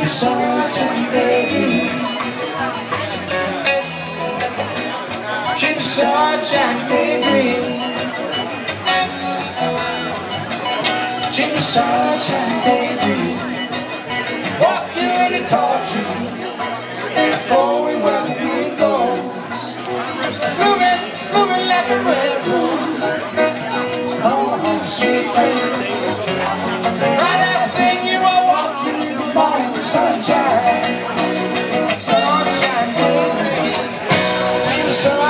the sunshine, baby. Dream of sunshine, daydream. Dream of sunshine, daydream. Walk